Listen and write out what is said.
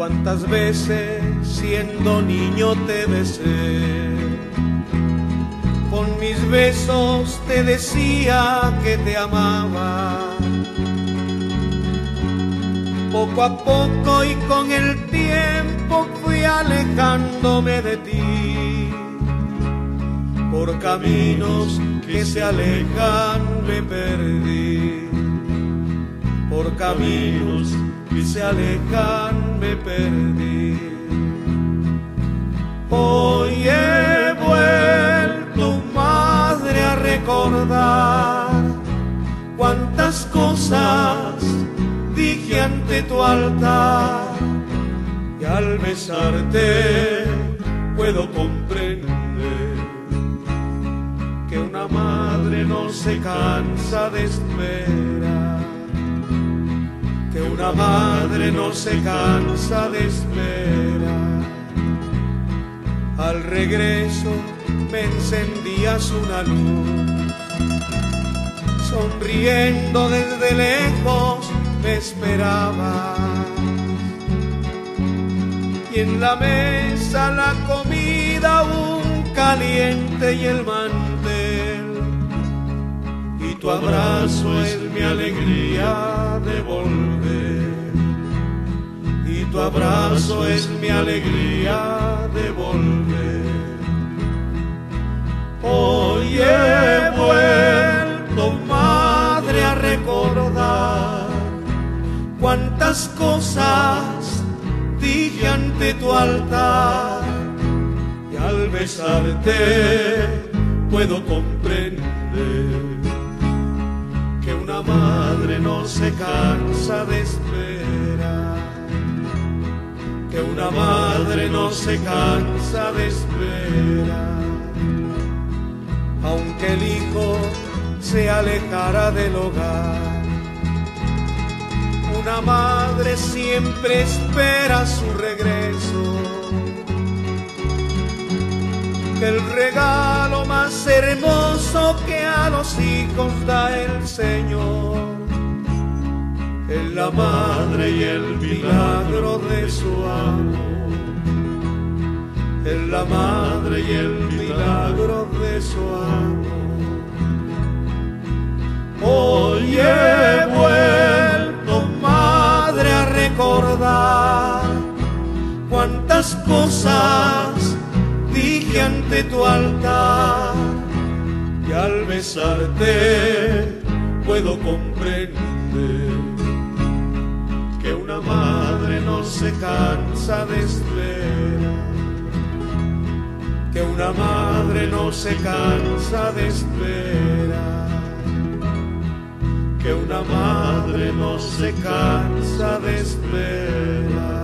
Cuántas veces siendo niño te besé. Con mis besos te decía que te amaba. Poco a poco y con el tiempo fui alejándome de ti. Por caminos que se alejan me perdí. Por caminos que se alejan me perdí. Hoy he vuelto, madre, a recordar cuántas cosas dije ante tu altar y al besarte puedo comprender que una madre no se cansa de esperar que una madre no se cansa de esperar. Al regreso me encendías una luz, sonriendo desde lejos me esperaba. Y en la mesa la comida un caliente y el mantel y tu abrazo es mi alegría de volver. Abrazo es mi alegría de volver. Hoy he vuelto, madre, a recordar cuántas cosas dije ante tu altar. Y al besarte puedo comprender que una madre no se cansa de esperar, que una madre no se cansa de esperar, aunque el hijo se alejara del hogar. Una madre siempre espera su regreso el regalo más hermoso que a los hijos da el Señor. Es la madre y el milagro de su amor. Es la madre y el milagro de su amor. Hoy he vuelto, madre, a recordar cuántas cosas dije ante tu altar y al besarte puedo comprender se cansa de esperar, que una madre no se cansa de esperar, que una madre no se cansa de esperar.